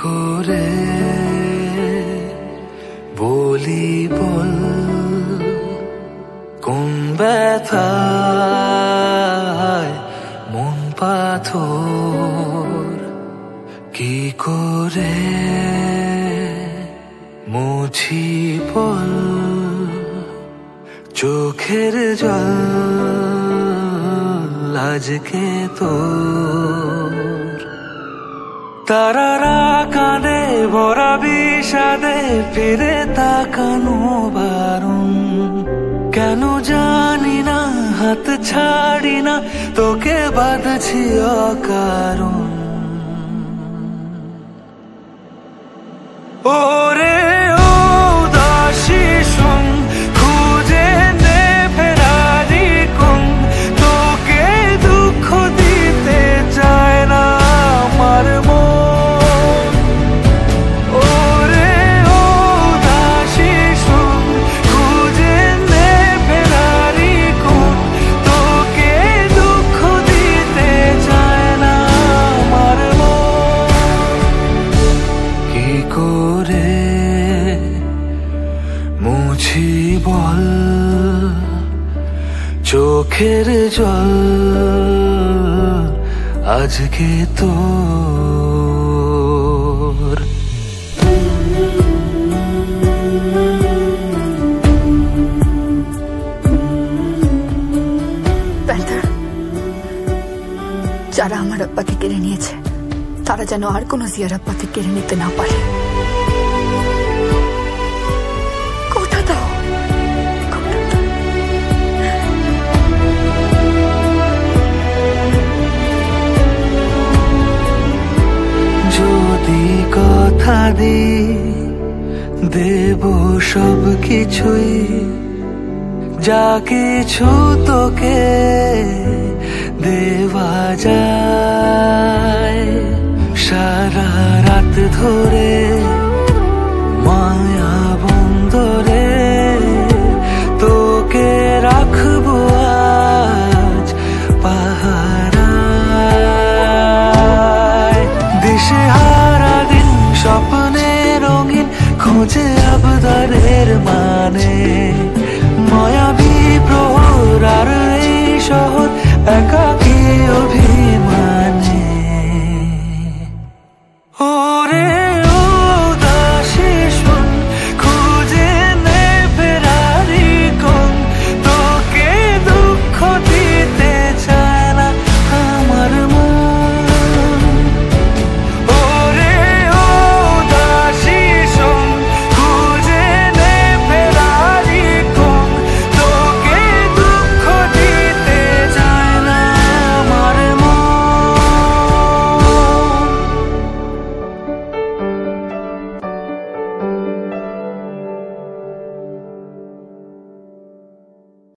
করে বলি বল, কোন ব্যথায় মন পাথর, কি করে মুছি বল? চোখের জল আজকে তোর তারারা কাঁদে, ভরা বিষাদে ফিরে তাকানো বারণ। কেন জানি না, হাত ছাড়ি না তোকে বাঁধছি অকারণ। বল, চোখের জল আজকে প্যান্থার যারা আমার আব্বাকে কেড়ে নিয়েছে, তারা যেন আর কোনো জিয়ার আব্বাকে কেড়ে নিতে না পারে। যদি কথা দি দেব সব কিছুই যা কিছু তোকে দেওয়া যায়। সারা রাত ধরে मुझे अब तो दरेर